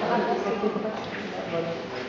fantástico.